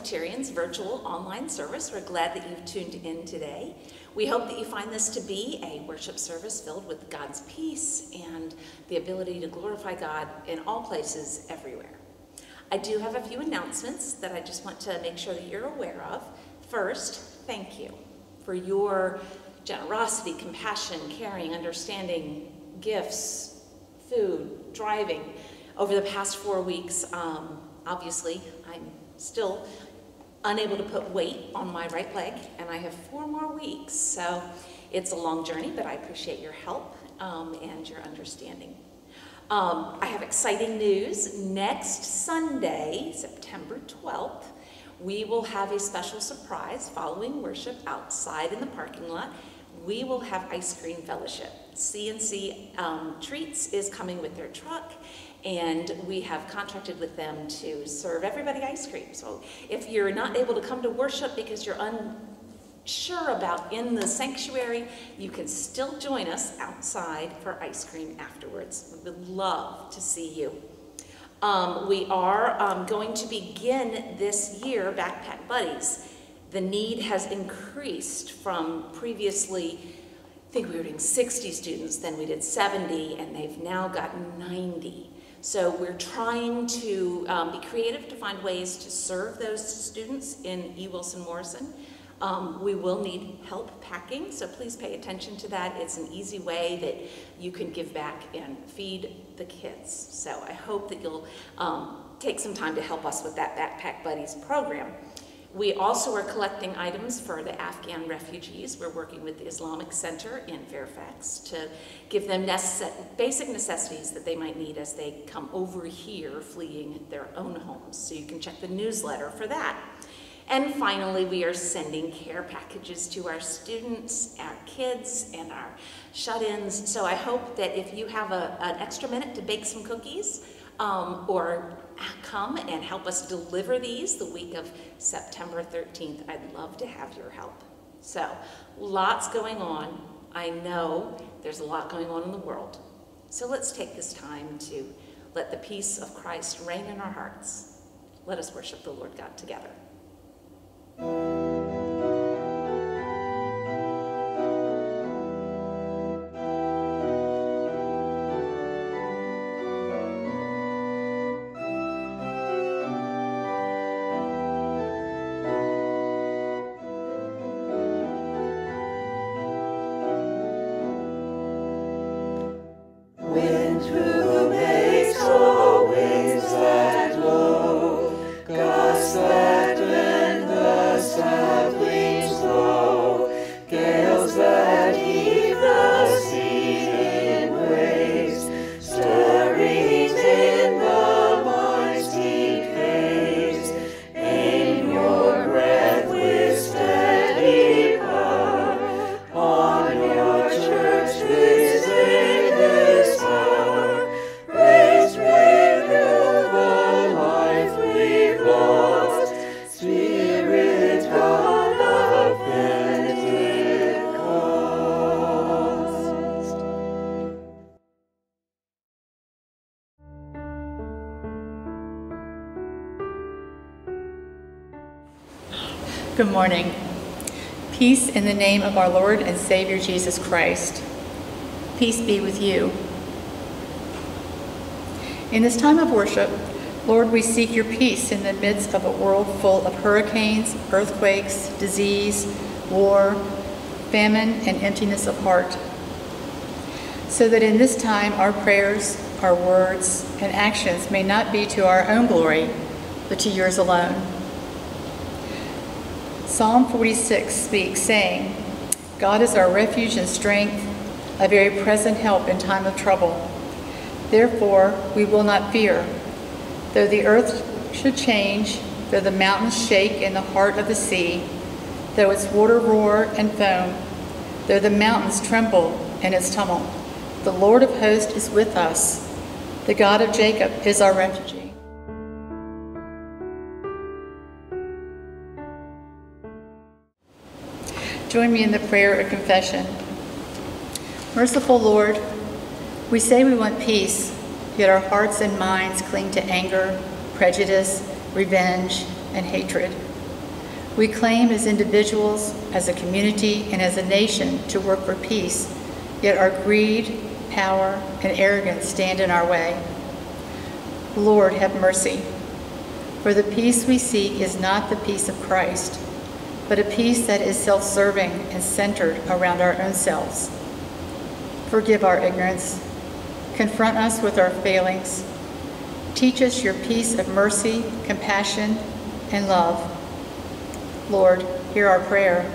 Presbyterian's virtual online service. We're glad that you've tuned in today. We hope that you find this to be a worship service filled with God's peace and the ability to glorify God in all places, everywhere. I do have a few announcements that I just want to make sure that you're aware of. First, thank you for your generosity, compassion, caring, understanding, gifts, food, driving over the past four weeks. Um, obviously, I'm still unable to put weight on my right leg, and I have four more weeks. So it's a long journey, but I appreciate your help um, and your understanding. Um, I have exciting news. Next Sunday, September 12th, we will have a special surprise following worship outside in the parking lot. We will have ice cream fellowship. CNC um, Treats is coming with their truck, and we have contracted with them to serve everybody ice cream. So if you're not able to come to worship because you're unsure about in the sanctuary, you can still join us outside for ice cream afterwards. We would love to see you. Um, we are um, going to begin this year Backpack Buddies. The need has increased from previously I think we were doing 60 students, then we did 70, and they've now got 90. So we're trying to um, be creative to find ways to serve those students in E. Wilson Morrison. Um, we will need help packing, so please pay attention to that. It's an easy way that you can give back and feed the kids. So I hope that you'll um, take some time to help us with that Backpack Buddies program. We also are collecting items for the Afghan refugees. We're working with the Islamic Center in Fairfax to give them necess basic necessities that they might need as they come over here fleeing their own homes. So you can check the newsletter for that. And finally, we are sending care packages to our students, our kids, and our shut-ins. So I hope that if you have a, an extra minute to bake some cookies um, or come and help us deliver these the week of September 13th. I'd love to have your help. So, lots going on. I know there's a lot going on in the world. So let's take this time to let the peace of Christ reign in our hearts. Let us worship the Lord God together. Good morning. Peace in the name of our Lord and Savior Jesus Christ. Peace be with you. In this time of worship, Lord, we seek your peace in the midst of a world full of hurricanes, earthquakes, disease, war, famine, and emptiness of heart. So that in this time our prayers, our words, and actions may not be to our own glory, but to yours alone. Psalm 46 speaks, saying, God is our refuge and strength, a very present help in time of trouble. Therefore, we will not fear. Though the earth should change, though the mountains shake in the heart of the sea, though its water roar and foam, though the mountains tremble in its tumult, the Lord of hosts is with us. The God of Jacob is our refuge. Join me in the prayer of confession. Merciful Lord, we say we want peace, yet our hearts and minds cling to anger, prejudice, revenge, and hatred. We claim as individuals, as a community, and as a nation to work for peace, yet our greed, power, and arrogance stand in our way. Lord, have mercy. For the peace we seek is not the peace of Christ, but a peace that is self serving and centered around our own selves. Forgive our ignorance. Confront us with our failings. Teach us your peace of mercy, compassion, and love. Lord, hear our prayer.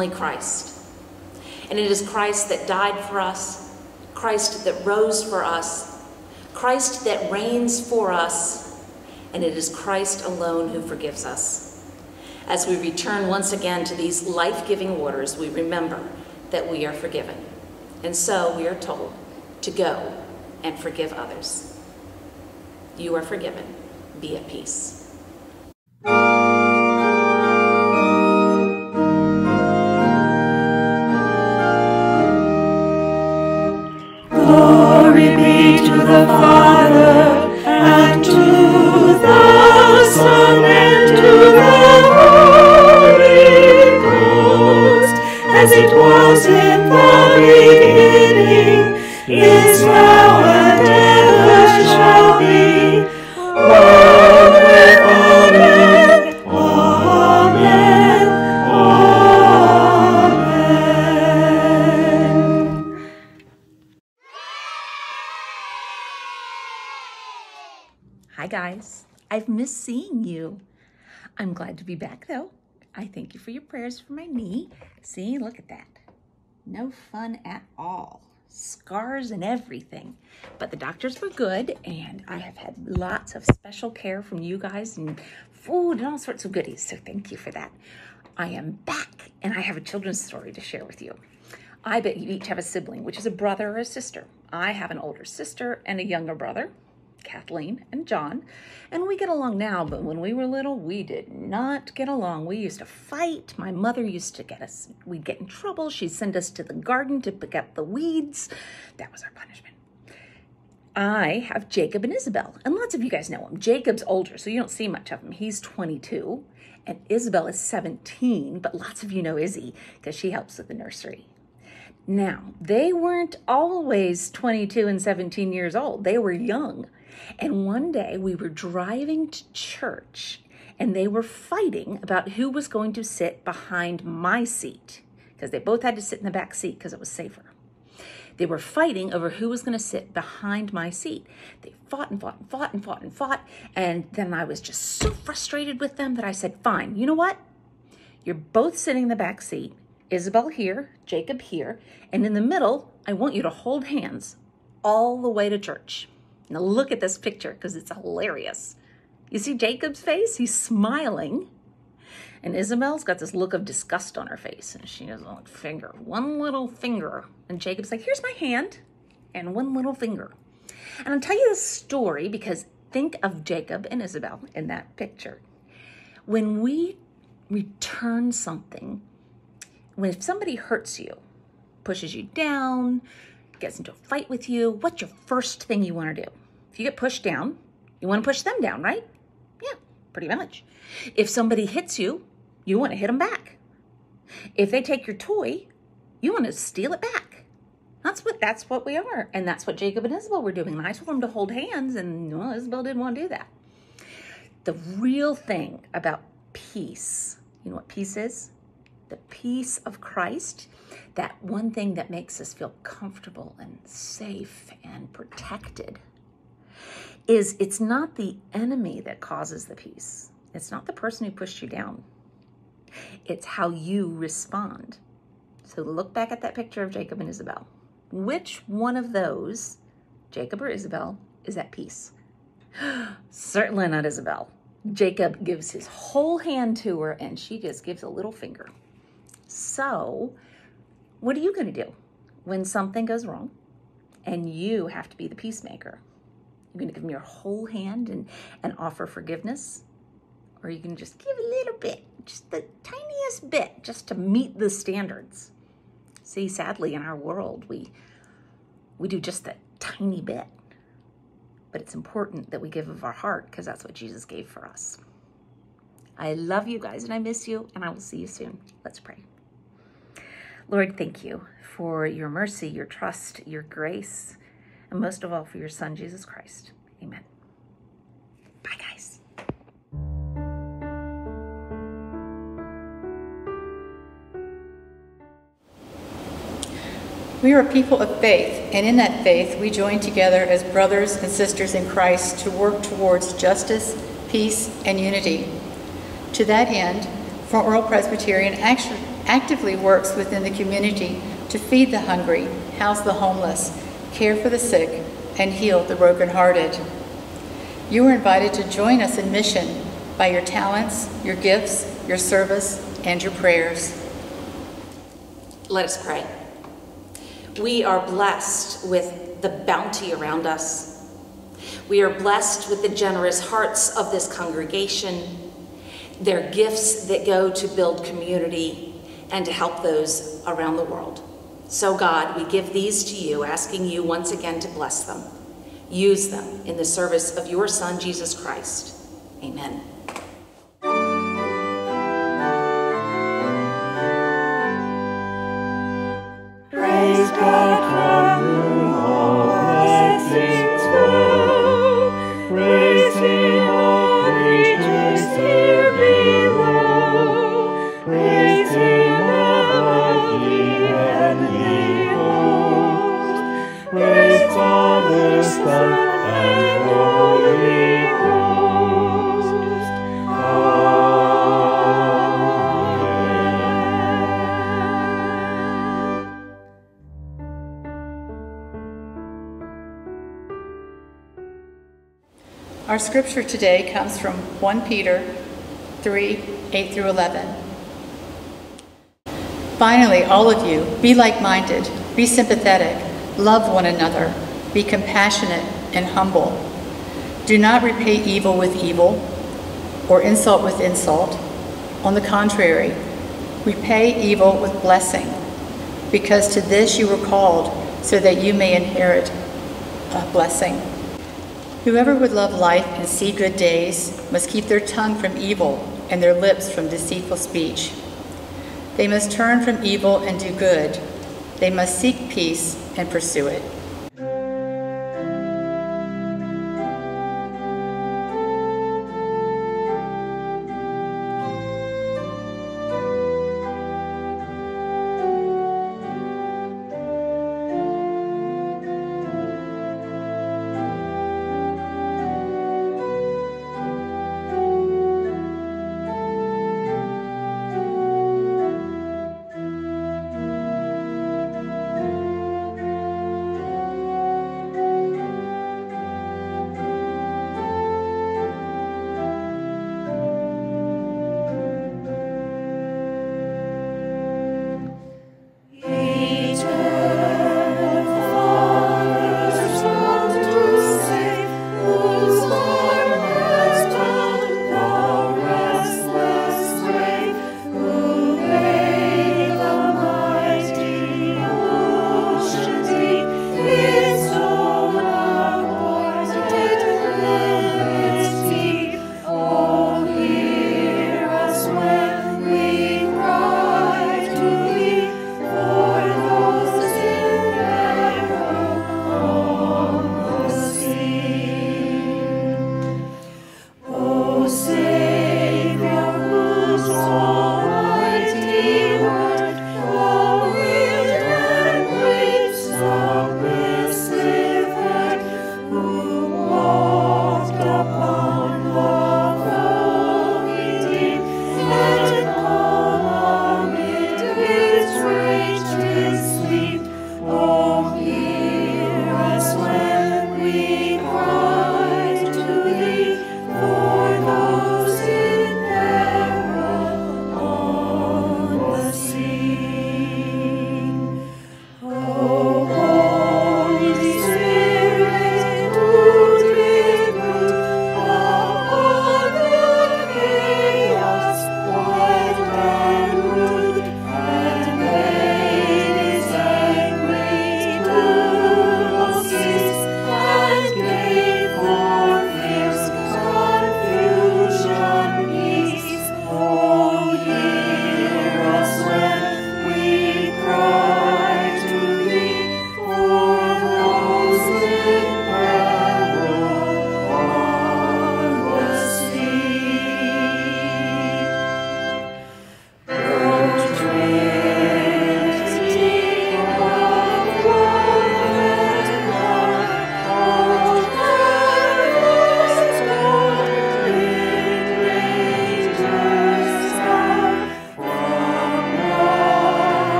Only Christ. And it is Christ that died for us, Christ that rose for us, Christ that reigns for us, and it is Christ alone who forgives us. As we return once again to these life giving waters, we remember that we are forgiven. And so we are told to go and forgive others. You are forgiven. Be at peace. The Father, to be back, though. I thank you for your prayers for my knee. See, look at that. No fun at all. Scars and everything. But the doctors were good, and I have had lots of special care from you guys and food and all sorts of goodies. So thank you for that. I am back, and I have a children's story to share with you. I bet you each have a sibling, which is a brother or a sister. I have an older sister and a younger brother. Kathleen and John, and we get along now, but when we were little, we did not get along. We used to fight. My mother used to get us, we'd get in trouble. She'd send us to the garden to pick up the weeds. That was our punishment. I have Jacob and Isabel, and lots of you guys know him. Jacob's older, so you don't see much of him. He's 22, and Isabel is 17, but lots of you know Izzy because she helps with the nursery. Now, they weren't always 22 and 17 years old. They were young. And one day we were driving to church and they were fighting about who was going to sit behind my seat because they both had to sit in the back seat because it was safer. They were fighting over who was going to sit behind my seat. They fought and fought and fought and fought and fought. And then I was just so frustrated with them that I said, fine, you know what? You're both sitting in the back seat. Isabel here, Jacob here, and in the middle, I want you to hold hands all the way to church. Now look at this picture because it's hilarious. You see Jacob's face? He's smiling. And Isabel's got this look of disgust on her face. And she has a finger, one little finger. And Jacob's like, here's my hand and one little finger. And I'll tell you this story because think of Jacob and Isabel in that picture. When we return something, when if somebody hurts you, pushes you down, gets into a fight with you, what's your first thing you want to do? If you get pushed down, you want to push them down, right? Yeah, pretty much. If somebody hits you, you want to hit them back. If they take your toy, you want to steal it back. That's what that's what we are, and that's what Jacob and Isabel were doing. And I told them to hold hands, and well, Isabel didn't want to do that. The real thing about peace, you know what peace is? The peace of Christ, that one thing that makes us feel comfortable and safe and protected, is it's not the enemy that causes the peace. It's not the person who pushed you down. It's how you respond. So look back at that picture of Jacob and Isabel. Which one of those, Jacob or Isabel, is at peace? Certainly not Isabel. Jacob gives his whole hand to her and she just gives a little finger. So, what are you going to do when something goes wrong and you have to be the peacemaker? You're going to give him your whole hand and, and offer forgiveness? Or you can just give a little bit, just the tiniest bit, just to meet the standards? See, sadly, in our world, we, we do just that tiny bit. But it's important that we give of our heart because that's what Jesus gave for us. I love you guys and I miss you, and I will see you soon. Let's pray. Lord, thank you for your mercy, your trust, your grace, and most of all for your Son, Jesus Christ. Amen. Bye, guys. We are a people of faith, and in that faith, we join together as brothers and sisters in Christ to work towards justice, peace, and unity. To that end, Front Royal Presbyterian act- actively works within the community to feed the hungry, house the homeless, care for the sick, and heal the brokenhearted. You are invited to join us in mission by your talents, your gifts, your service, and your prayers. Let us pray. We are blessed with the bounty around us. We are blessed with the generous hearts of this congregation, their gifts that go to build community and to help those around the world. So, God, we give these to you, asking you once again to bless them. Use them in the service of your Son, Jesus Christ. Amen. Praise God scripture today comes from 1 Peter 3 8 through 11. Finally, all of you, be like minded, be sympathetic, love one another, be compassionate and humble. Do not repay evil with evil or insult with insult. On the contrary, repay evil with blessing, because to this you were called, so that you may inherit a blessing. Whoever would love life and see good days must keep their tongue from evil and their lips from deceitful speech. They must turn from evil and do good. They must seek peace and pursue it.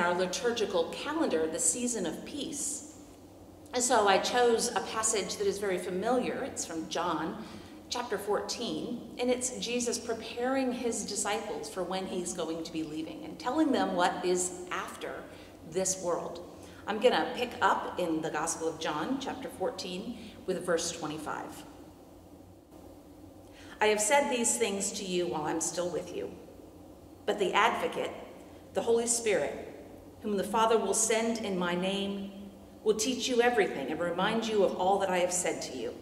Our liturgical calendar the season of peace. And so I chose a passage that is very familiar. It's from John chapter 14, and it's Jesus preparing his disciples for when he's going to be leaving and telling them what is after this world. I'm going to pick up in the Gospel of John, chapter 14, with verse 25. I have said these things to you while I'm still with you. But the advocate, the Holy Spirit, whom the Father will send in my name, will teach you everything and remind you of all that I have said to you.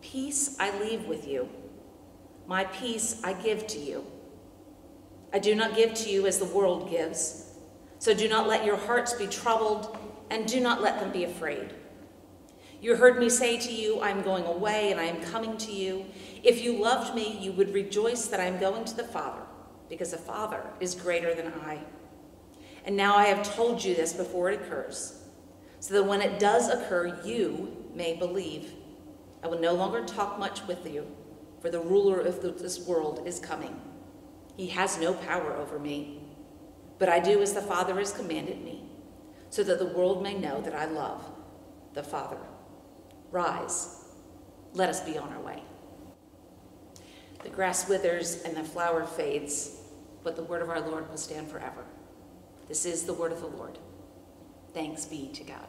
Peace I leave with you. My peace I give to you. I do not give to you as the world gives. So do not let your hearts be troubled, and do not let them be afraid. You heard me say to you, I am going away and I am coming to you. If you loved me, you would rejoice that I am going to the Father, because the Father is greater than I. And now I have told you this before it occurs, so that when it does occur, you may believe. I will no longer talk much with you, for the ruler of this world is coming. He has no power over me, but I do as the Father has commanded me, so that the world may know that I love the Father. Rise, let us be on our way. The grass withers and the flower fades, but the word of our Lord will stand forever. This is the word of the Lord. Thanks be to God.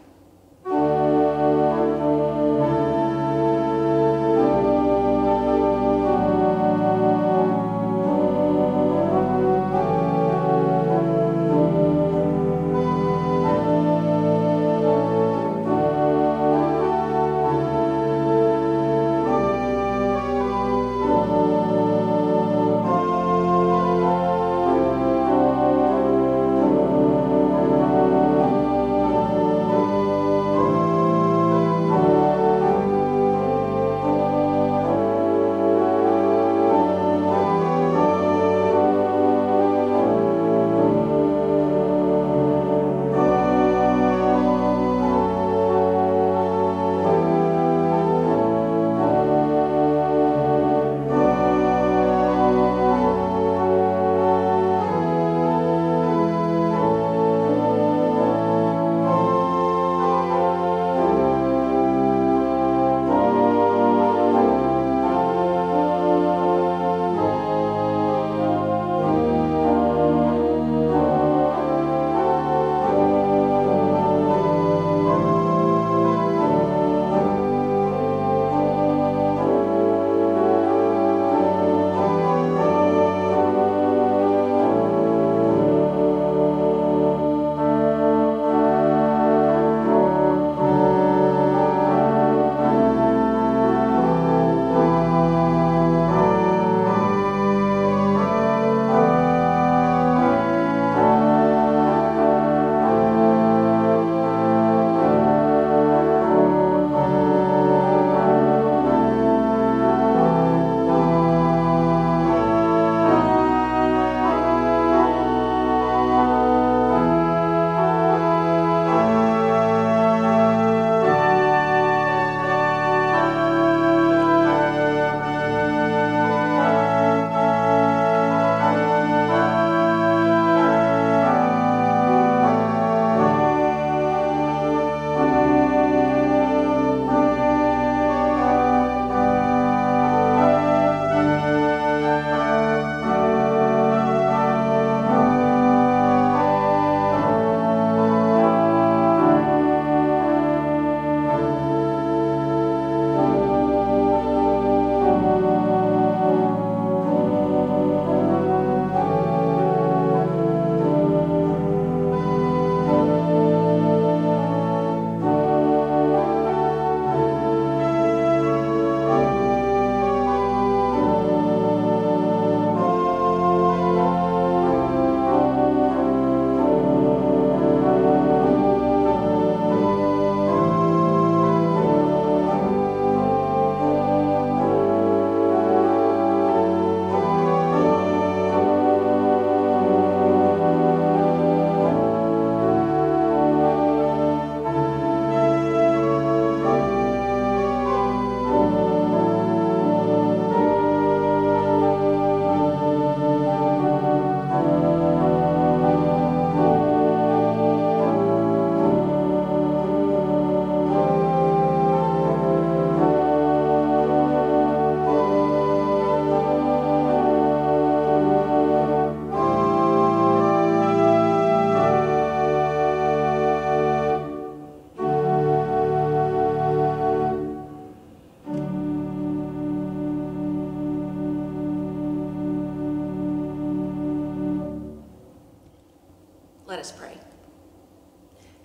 Let us pray.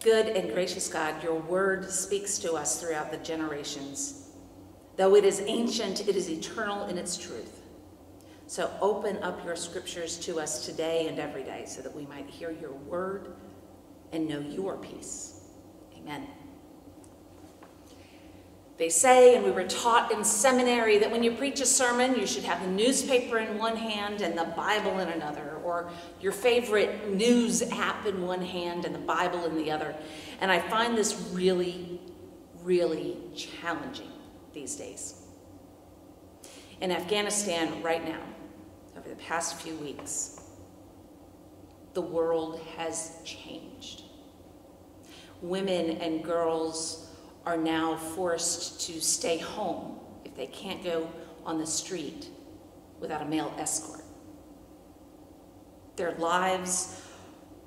Good and gracious God, your word speaks to us throughout the generations. Though it is ancient, it is eternal in its truth. So open up your scriptures to us today and every day so that we might hear your word and know your peace. Amen. They say, and we were taught in seminary, that when you preach a sermon, you should have the newspaper in one hand and the Bible in another, or your favorite news app in one hand and the Bible in the other. And I find this really, really challenging these days. In Afghanistan, right now, over the past few weeks, the world has changed. Women and girls are now forced to stay home if they can't go on the street without a male escort. Their lives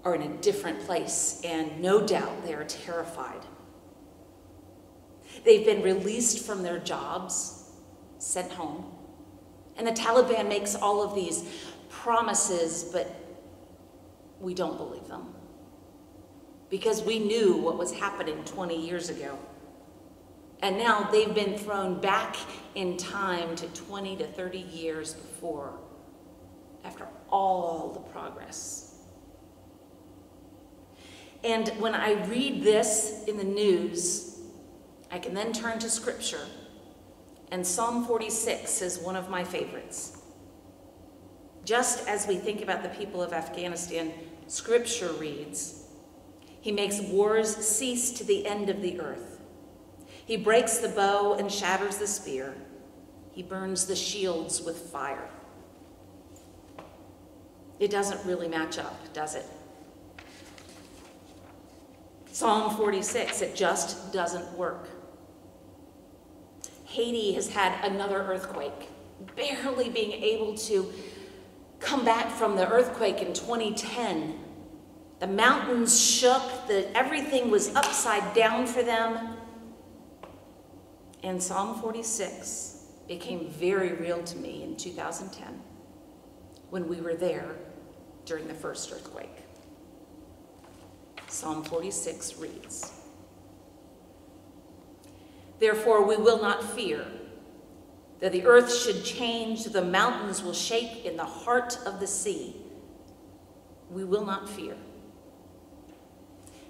are in a different place, and no doubt they are terrified. They've been released from their jobs, sent home, and the Taliban makes all of these promises, but we don't believe them because we knew what was happening 20 years ago. And now they've been thrown back in time to 20 to 30 years before, after all the progress. And when I read this in the news, I can then turn to scripture. And Psalm 46 is one of my favorites. Just as we think about the people of Afghanistan, scripture reads, He makes wars cease to the end of the earth. He breaks the bow and shatters the spear. He burns the shields with fire. It doesn't really match up, does it? Psalm 46, it just doesn't work. Haiti has had another earthquake, barely being able to come back from the earthquake in 2010. The mountains shook, the, everything was upside down for them. And Psalm 46 became very real to me in 2010 when we were there during the first earthquake. Psalm 46 reads Therefore, we will not fear. That the earth should change, the mountains will shake in the heart of the sea. We will not fear.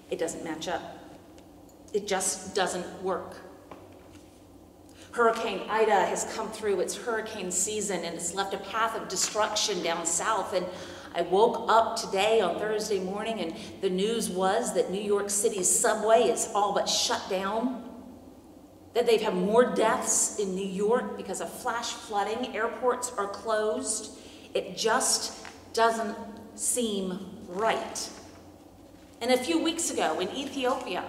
It doesn't match up. It just doesn't work. Hurricane Ida has come through its hurricane season and it's left a path of destruction down south. And I woke up today on Thursday morning and the news was that New York City's subway is all but shut down. That they've had more deaths in New York because of flash flooding. Airports are closed. It just doesn't seem right. And a few weeks ago in Ethiopia,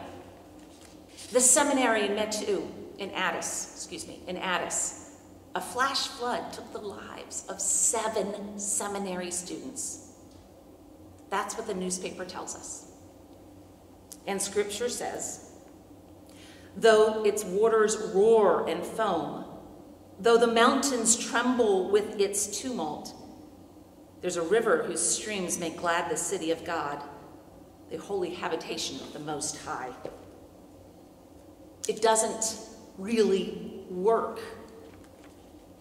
the seminary in Metu in Addis, excuse me, in Addis, a flash flood took the lives of seven seminary students. That's what the newspaper tells us. And scripture says, though its waters roar and foam, though the mountains tremble with its tumult, there's a river whose streams make glad the city of God, the holy habitation of the Most High. It doesn't really work.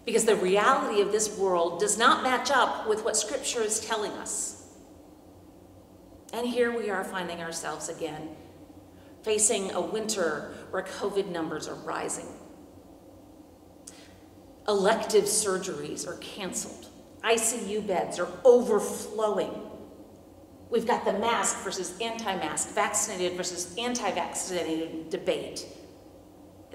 Because the reality of this world does not match up with what Scripture is telling us. And here we are finding ourselves again, facing a winter where COVID numbers are rising. Elective surgeries are canceled. ICU beds are overflowing. We've got the mask versus anti mask, vaccinated versus anti vaccinated debate.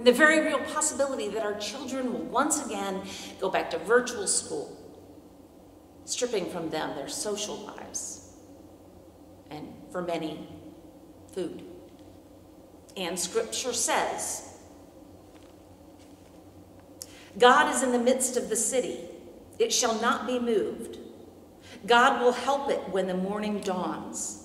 And the very real possibility that our children will once again go back to virtual school, stripping from them their social lives, and for many, food. And scripture says, God is in the midst of the city. It shall not be moved. God will help it when the morning dawns.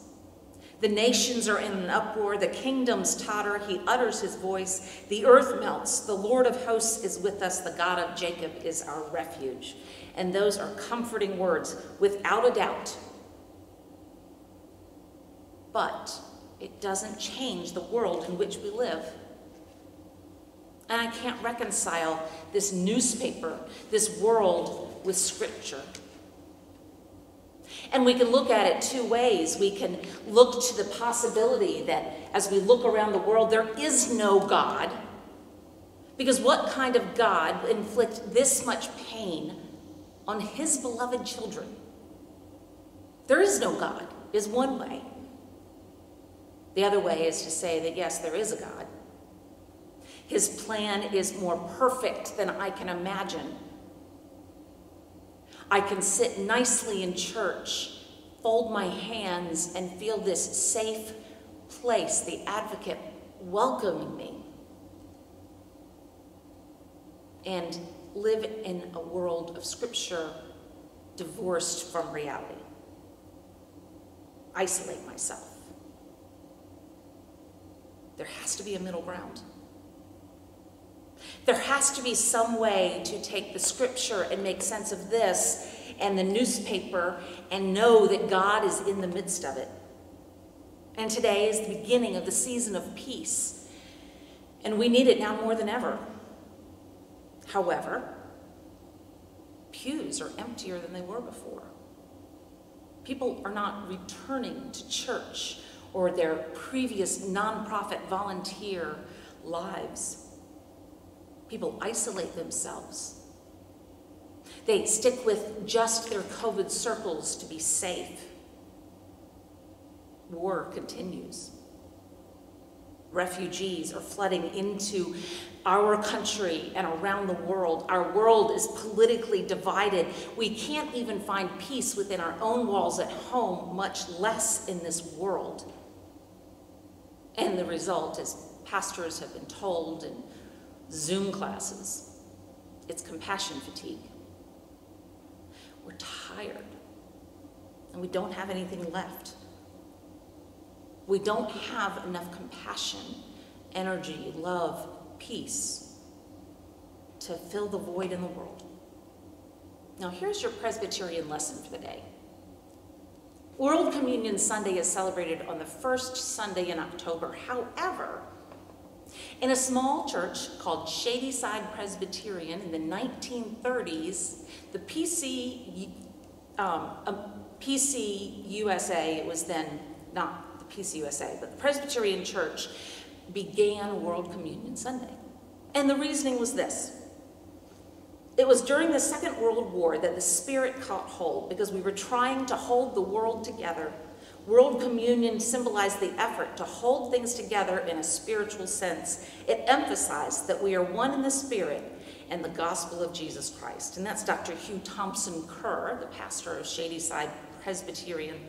The nations are in an uproar, the kingdoms totter, he utters his voice, the earth melts, the Lord of hosts is with us, the God of Jacob is our refuge. And those are comforting words, without a doubt. but it doesn't change the world in which we live. And I can't reconcile this newspaper, this world, with Scripture. And we can look at it two ways. We can look to the possibility that as we look around the world, there is no God. Because what kind of God would inflict this much pain on his beloved children? There is no God, is one way. The other way is to say that yes, there is a God. His plan is more perfect than I can imagine. I can sit nicely in church, fold my hands, and feel this safe place, the advocate welcoming me, and live in a world of scripture divorced from reality. Isolate myself. There has to be a middle ground. There has to be some way to take the scripture and make sense of this and the newspaper and know that God is in the midst of it. And today is the beginning of the season of peace. And we need it now more than ever. However, pews are emptier than they were before. People are not returning to church or their previous nonprofit volunteer lives. People isolate themselves. They stick with just their COVID circles to be safe. War continues. Refugees are flooding into our country and around the world. Our world is politically divided. We can't even find peace within our own walls at home, much less in this world. And the result is pastors have been told and Zoom classes. It's compassion fatigue. We're tired and we don't have anything left. We don't have enough compassion, energy, love, peace to fill the void in the world. Now, here's your Presbyterian lesson for the day. World Communion Sunday is celebrated on the first Sunday in October. However, in a small church called Shadyside Presbyterian in the 1930s, the PC, um, um, PC USA, it was then not the PC USA, but the Presbyterian Church began World Communion Sunday. And the reasoning was this. It was during the Second World War that the Spirit caught hold because we were trying to hold the world together World Communion symbolized the effort to hold things together in a spiritual sense. It emphasized that we are one in the Spirit and the gospel of Jesus Christ. And that's Dr. Hugh Thompson Kerr, the pastor of Shadyside Presbyterian.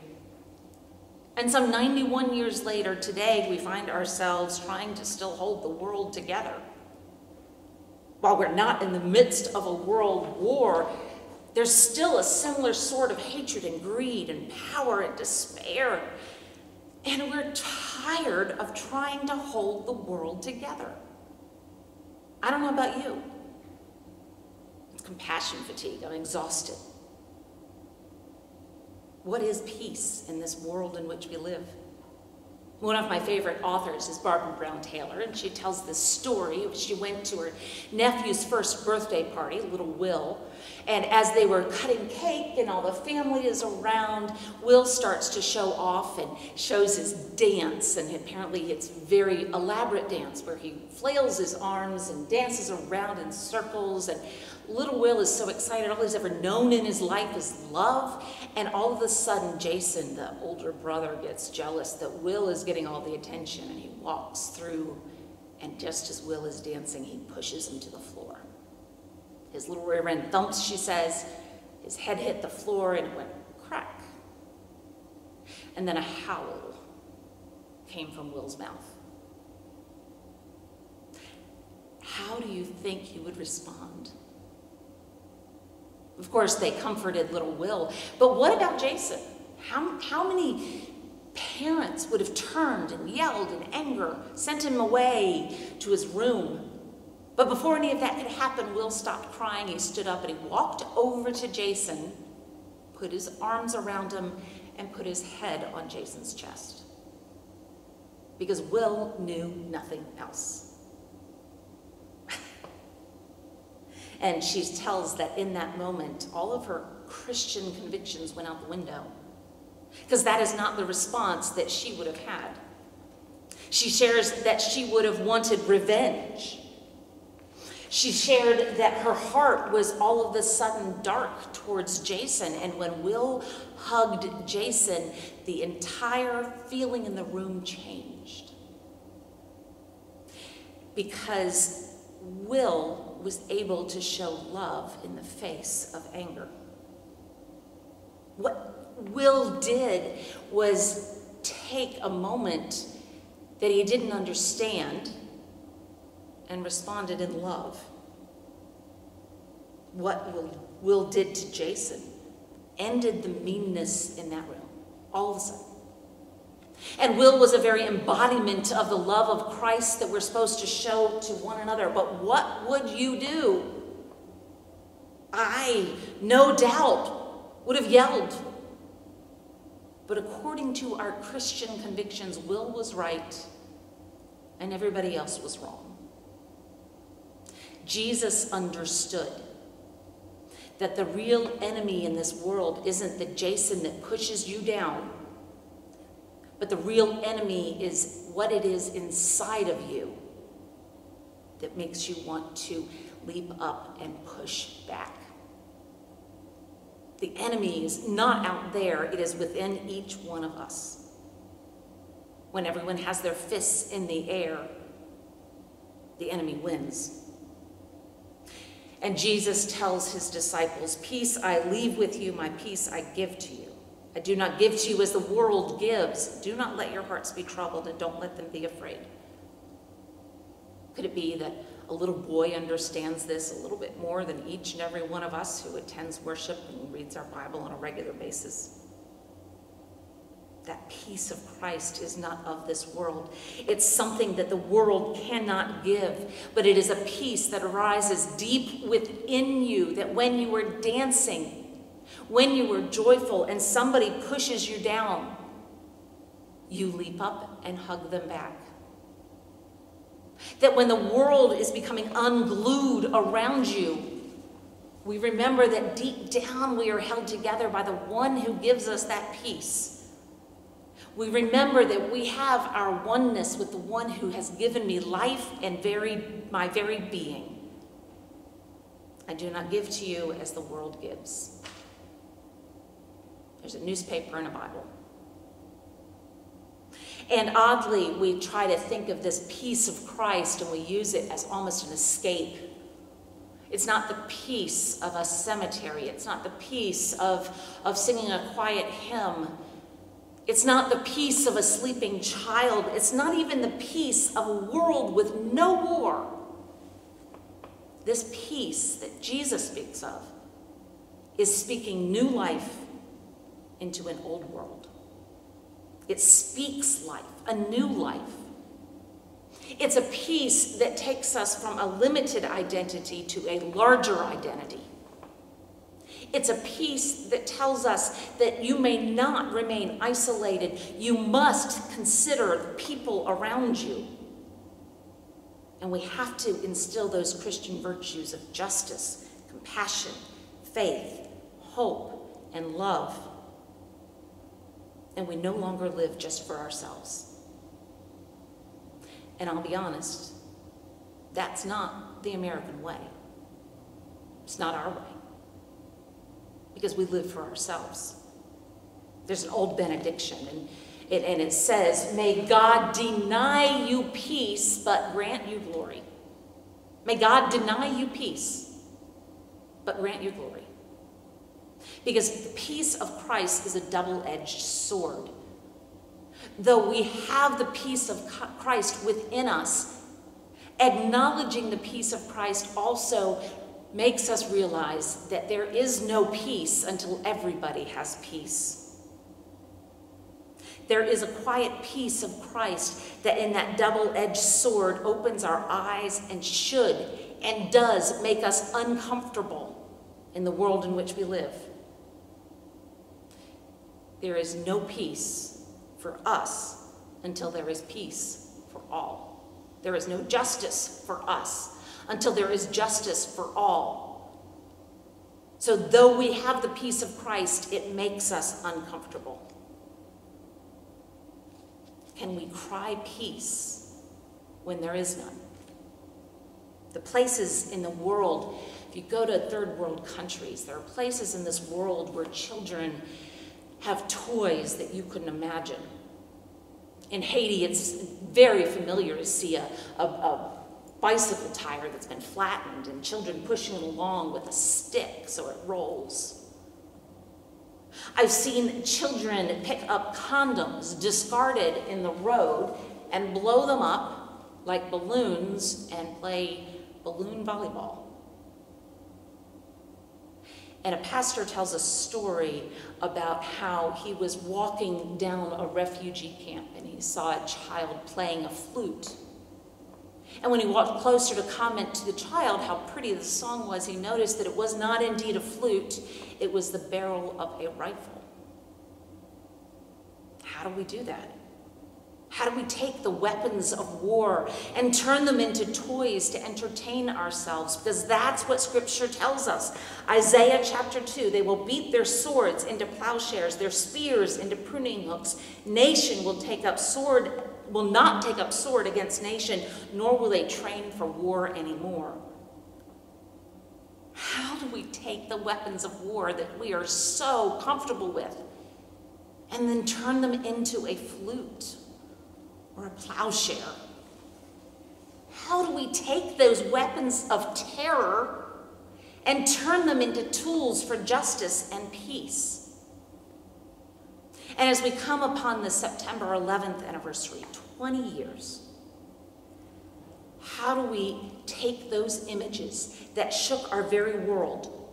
And some 91 years later, today, we find ourselves trying to still hold the world together. While we're not in the midst of a world war, there's still a similar sort of hatred and greed and power and despair. And we're tired of trying to hold the world together. I don't know about you. It's compassion fatigue. I'm exhausted. What is peace in this world in which we live? One of my favorite authors is Barbara Brown Taylor, and she tells this story. She went to her nephew's first birthday party, little Will, and as they were cutting cake and all the family is around, Will starts to show off and shows his dance, and apparently it's very elaborate dance where he flails his arms and dances around in circles and Little Will is so excited. All he's ever known in his life is love. And all of a sudden, Jason, the older brother, gets jealous that Will is getting all the attention and he walks through. And just as Will is dancing, he pushes him to the floor. His little rear end thumps, she says. His head hit the floor and it went crack. And then a howl came from Will's mouth. How do you think he would respond? Of course, they comforted little Will. But what about Jason? How, how many parents would have turned and yelled in anger, sent him away to his room? But before any of that could happen, Will stopped crying. He stood up and he walked over to Jason, put his arms around him, and put his head on Jason's chest. because Will knew nothing else. and she tells that in that moment, all of her Christian convictions went out the window because that is not the response that she would have had. She shares that she would have wanted revenge. She shared that her heart was all of a sudden dark towards Jason, and when Will hugged Jason, the entire feeling in the room changed. Because Will was able to show love in the face of anger. What Will did was take a moment that he didn't understand and responded in love. What Will, Will did to Jason ended the meanness in that room all of a sudden. And Will was a very embodiment of the love of Christ that we're supposed to show to one another. But what would you do? I, no doubt, would have yelled. But according to our Christian convictions, Will was right and everybody else was wrong. Jesus understood that the real enemy in this world isn't the Jason that pushes you down, but the real enemy is what it is inside of you that makes you want to leap up and push back. The enemy is not out there, it is within each one of us. When everyone has their fists in the air, the enemy wins. And Jesus tells his disciples, Peace I leave with you, my peace I give to you. I do not give to you as the world gives. Do not let your hearts be troubled and don't let them be afraid. Could it be that a little boy understands this a little bit more than each and every one of us who attends worship and reads our Bible on a regular basis? That peace of Christ is not of this world. It's something that the world cannot give, but it is a peace that arises deep within you, that when you are dancing, when you are joyful and somebody pushes you down, you leap up and hug them back. That when the world is becoming unglued around you, we remember that deep down we are held together by the one who gives us that peace we remember that we have our oneness with the one who has given me life and very, my very being. I do not give to you as the world gives. There's a newspaper and a Bible. And oddly, we try to think of this peace of Christ and we use it as almost an escape. It's not the peace of a cemetery. It's not the peace of, of singing a quiet hymn. It's not the peace of a sleeping child. It's not even the peace of a world with no war. This peace that Jesus speaks of is speaking new life into an old world. It speaks life, a new life. It's a peace that takes us from a limited identity to a larger identity. It's a peace that tells us that you may not remain isolated. You must consider the people around you. And we have to instill those Christian virtues of justice, compassion, faith, hope, and love. And we no longer live just for ourselves. And I'll be honest, that's not the American way. It's not our way because we live for ourselves. There's an old benediction, and it, and it says, May God deny you peace, but grant you glory. May God deny you peace, but grant you glory. Because the peace of Christ is a double edged sword. Though we have the peace of Christ within us, acknowledging the peace of Christ also makes us realize that there is no peace until everybody has peace. There is a quiet peace of Christ that in that double edged sword opens our eyes and should and does make us uncomfortable in the world in which we live. There is no peace for us until there is peace for all. There is no justice for us until there is justice for all. So, though we have the peace of Christ, it makes us uncomfortable. Can we cry peace when there is none? The places in the world, if you go to third world countries, there are places in this world where children have toys that you couldn't imagine. In Haiti, it's very familiar to see a, a, a bicycle tire that's been flattened and children pushing it along with a stick so it rolls. I've seen children pick up condoms discarded in the road and blow them up like balloons and play balloon volleyball. And a pastor tells a story about how he was walking down a refugee camp and he saw a child playing a flute. And when he walked closer to comment to the child how pretty the song was, he noticed that it was not indeed a flute, it was the barrel of a rifle. How do we do that? How do we take the weapons of war and turn them into toys to entertain ourselves? Because that's what Scripture tells us. Isaiah chapter 2 they will beat their swords into plowshares, their spears into pruning hooks. Nation will take up sword, will not take up sword against nation, nor will they train for war anymore. How do we take the weapons of war that we are so comfortable with and then turn them into a flute? or a plowshare? How do we take those weapons of terror and turn them into tools for justice and peace? And as we come upon the September 11th anniversary, 20 years, how do we take those images that shook our very world,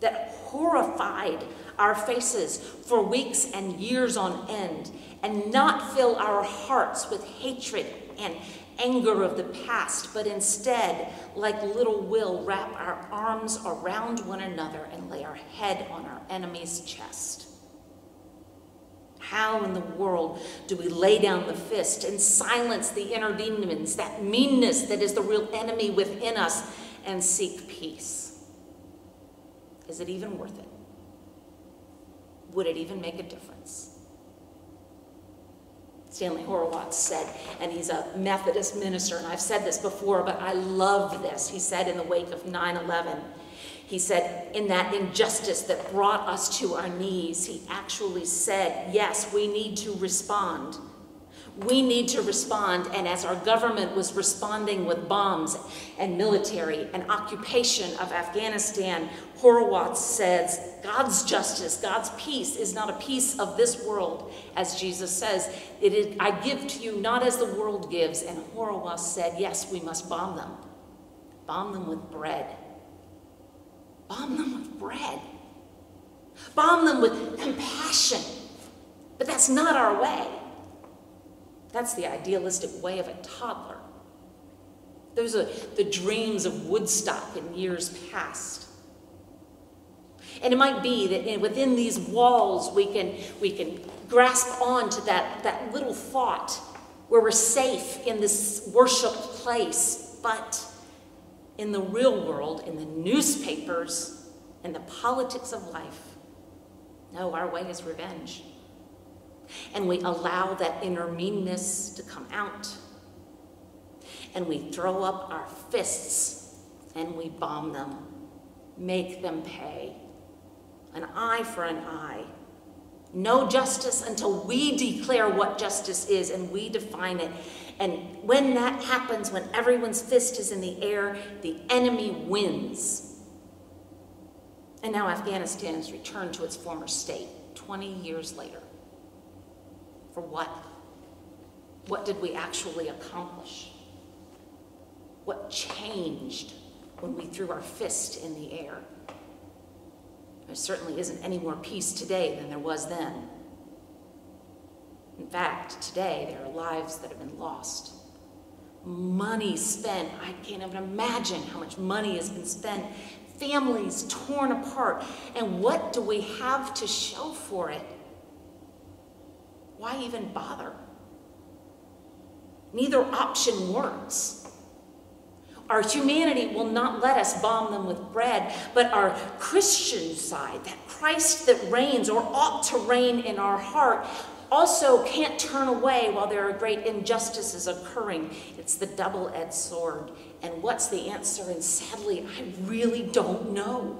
that horrified our faces for weeks and years on end, and not fill our hearts with hatred and anger of the past, but instead, like little Will, wrap our arms around one another and lay our head on our enemy's chest. How in the world do we lay down the fist and silence the inner demons, that meanness that is the real enemy within us, and seek peace? Is it even worth it? Would it even make a difference? Stanley Hauerwas said, and he's a Methodist minister, and I've said this before, but I love this. He said in the wake of 9 11, he said, in that injustice that brought us to our knees, he actually said, yes, we need to respond. We need to respond. And as our government was responding with bombs and military and occupation of Afghanistan, Hauerwas says, God's justice, God's peace is not a peace of this world, as Jesus says. It is, I give to you not as the world gives. And Hauerwas said, yes, we must bomb them. Bomb them with bread. Bomb them with bread. Bomb them with compassion. But that's not our way. That's the idealistic way of a toddler. Those are the dreams of Woodstock in years past. And it might be that within these walls we can, we can grasp on to that, that little thought where we're safe in this worship place. But in the real world, in the newspapers, in the politics of life, no, our way is revenge. And we allow that inner meanness to come out. And we throw up our fists and we bomb them, make them pay an eye for an eye. No justice until we declare what justice is and we define it. And when that happens, when everyone's fist is in the air, the enemy wins. And now Afghanistan has returned to its former state 20 years later. For what? What did we actually accomplish? What changed when we threw our fist in the air? There certainly isn't any more peace today than there was then. In fact, today there are lives that have been lost. Money spent, I can't even imagine how much money has been spent. Families torn apart. And what do we have to show for it? Why even bother? Neither option works. Our humanity will not let us bomb them with bread, but our Christian side, that Christ that reigns or ought to reign in our heart, also can't turn away while there are great injustices occurring. It's the double edged sword. And what's the answer? And sadly, I really don't know.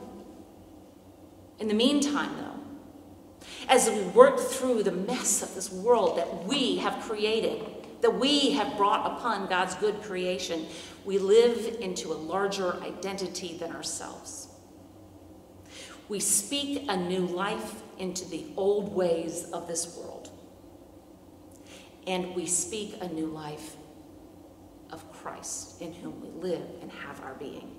In the meantime, though, as we work through the mess of this world that we have created, that we have brought upon God's good creation, we live into a larger identity than ourselves. We speak a new life into the old ways of this world. And we speak a new life of Christ in whom we live and have our being.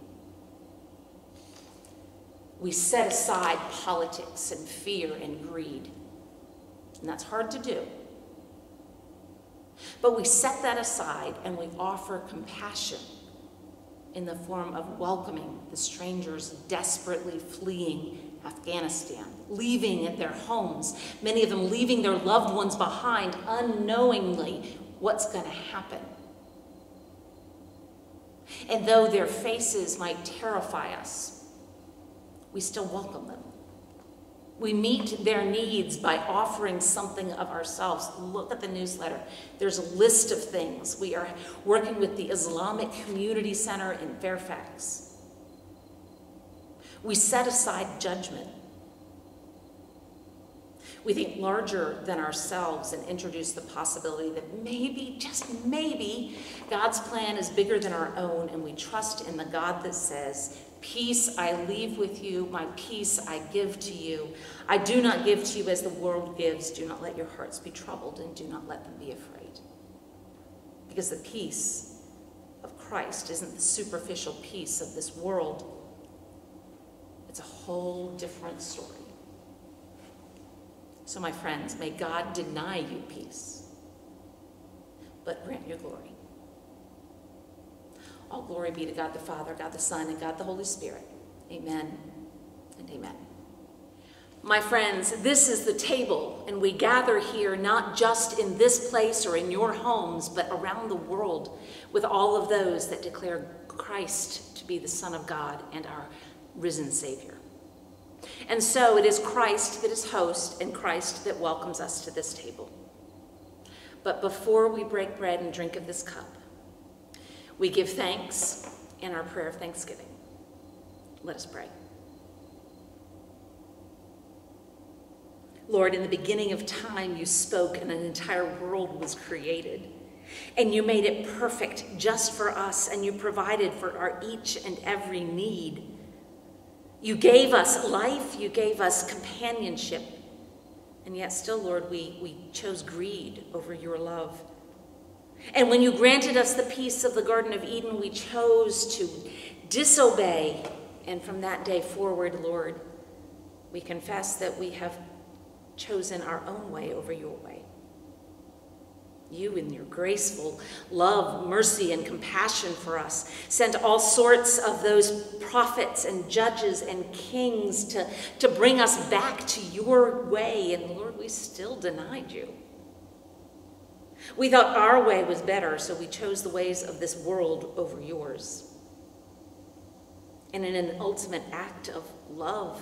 We set aside politics and fear and greed. And that's hard to do. But we set that aside and we offer compassion in the form of welcoming the strangers desperately fleeing Afghanistan, leaving at their homes, many of them leaving their loved ones behind unknowingly what's going to happen. And though their faces might terrify us, we still welcome them. We meet their needs by offering something of ourselves. Look at the newsletter. There's a list of things. We are working with the Islamic Community Center in Fairfax. We set aside judgment. We think larger than ourselves and introduce the possibility that maybe, just maybe, God's plan is bigger than our own, and we trust in the God that says, Peace I leave with you, my peace I give to you. I do not give to you as the world gives. Do not let your hearts be troubled, and do not let them be afraid. Because the peace of Christ isn't the superficial peace of this world, it's a whole different story. So, my friends, may God deny you peace, but grant you glory. All glory be to God the Father, God the Son, and God the Holy Spirit. Amen and amen. My friends, this is the table, and we gather here not just in this place or in your homes, but around the world with all of those that declare Christ to be the Son of God and our risen Savior. And so it is Christ that is host and Christ that welcomes us to this table. But before we break bread and drink of this cup, we give thanks in our prayer of thanksgiving. Let us pray. Lord, in the beginning of time, you spoke and an entire world was created. And you made it perfect just for us, and you provided for our each and every need. You gave us life, you gave us companionship, and yet still, Lord, we, we chose greed over your love. And when you granted us the peace of the Garden of Eden, we chose to disobey. And from that day forward, Lord, we confess that we have chosen our own way over your way. You, in your graceful love, mercy, and compassion for us, sent all sorts of those prophets and judges and kings to, to bring us back to your way. And Lord, we still denied you. We thought our way was better, so we chose the ways of this world over yours. And in an ultimate act of love,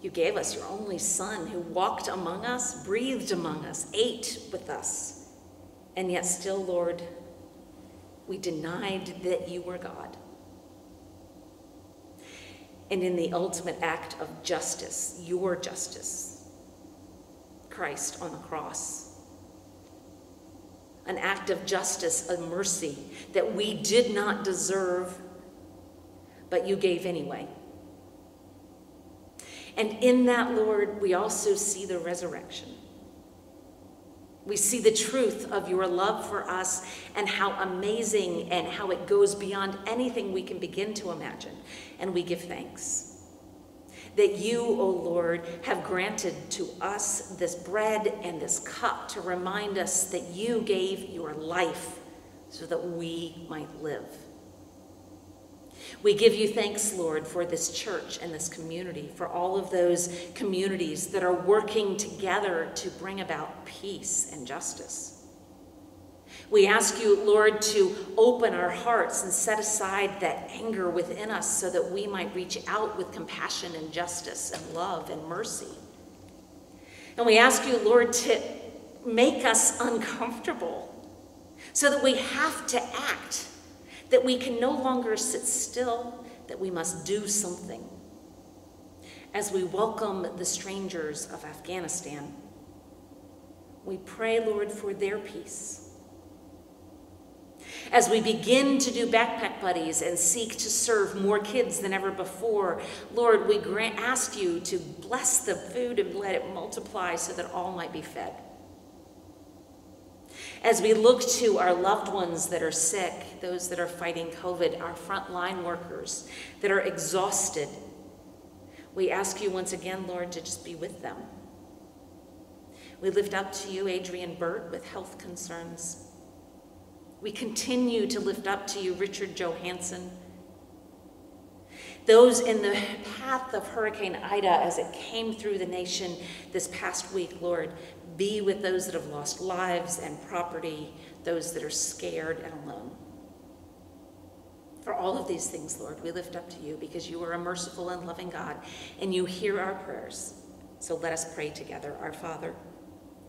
you gave us your only Son who walked among us, breathed among us, ate with us. And yet, still, Lord, we denied that you were God. And in the ultimate act of justice, your justice, Christ on the cross, an act of justice, a mercy that we did not deserve, but you gave anyway. And in that, Lord, we also see the resurrection. We see the truth of your love for us and how amazing and how it goes beyond anything we can begin to imagine. And we give thanks that you, O oh Lord, have granted to us this bread and this cup to remind us that you gave your life so that we might live. We give you thanks, Lord, for this church and this community, for all of those communities that are working together to bring about peace and justice. We ask you, Lord, to open our hearts and set aside that anger within us so that we might reach out with compassion and justice and love and mercy. And we ask you, Lord, to make us uncomfortable so that we have to act, that we can no longer sit still, that we must do something. As we welcome the strangers of Afghanistan, we pray, Lord, for their peace. As we begin to do backpack buddies and seek to serve more kids than ever before, Lord, we grant, ask you to bless the food and let it multiply so that all might be fed. As we look to our loved ones that are sick, those that are fighting COVID, our frontline workers that are exhausted, we ask you once again, Lord, to just be with them. We lift up to you Adrian Burt with health concerns. We continue to lift up to you Richard Johansson. Those in the path of Hurricane Ida as it came through the nation this past week, Lord, be with those that have lost lives and property, those that are scared and alone. For all of these things, Lord, we lift up to you because you are a merciful and loving God and you hear our prayers. So let us pray together. Our Father,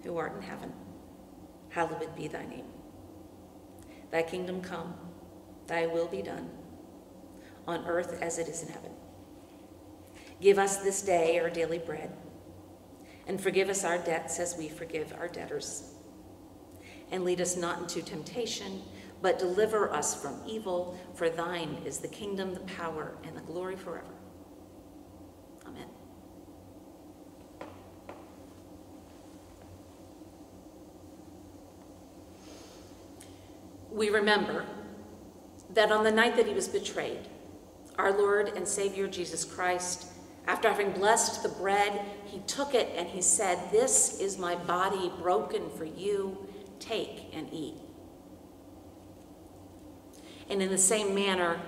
who art in heaven, hallowed be thy name. Thy kingdom come, thy will be done, on earth as it is in heaven. Give us this day our daily bread, and forgive us our debts as we forgive our debtors. And lead us not into temptation, but deliver us from evil, for thine is the kingdom, the power, and the glory forever. Amen. we remember that on the night that he was betrayed, our Lord and Savior Jesus Christ, after having blessed the bread, he took it and he said, This is my body broken for you. Take and eat. And in the same manner,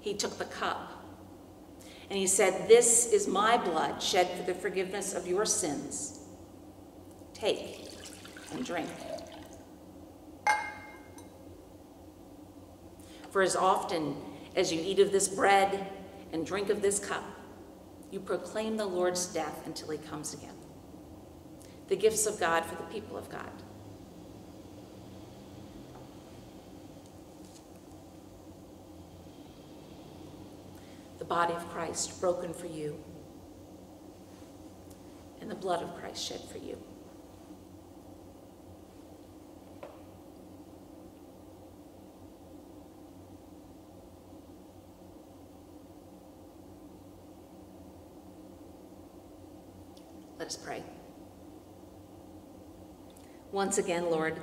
he took the cup and he said, This is my blood shed for the forgiveness of your sins. Take and drink. For as often as you eat of this bread and drink of this cup, you proclaim the Lord's death until he comes again. The gifts of God for the people of God. The body of Christ broken for you, and the blood of Christ shed for you. Let us pray. Once again, Lord,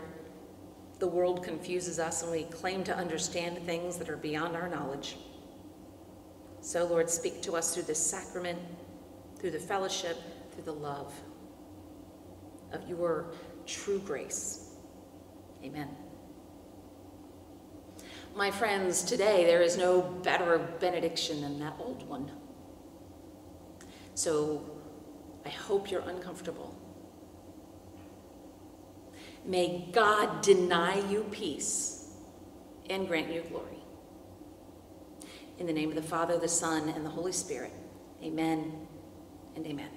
the world confuses us and we claim to understand things that are beyond our knowledge. So, Lord, speak to us through this sacrament, through the fellowship, through the love of your true grace. Amen. My friends, today there is no better benediction than that old one. So I hope you're uncomfortable. May God deny you peace and grant you glory. In the name of the Father, the Son, and the Holy Spirit, amen and amen.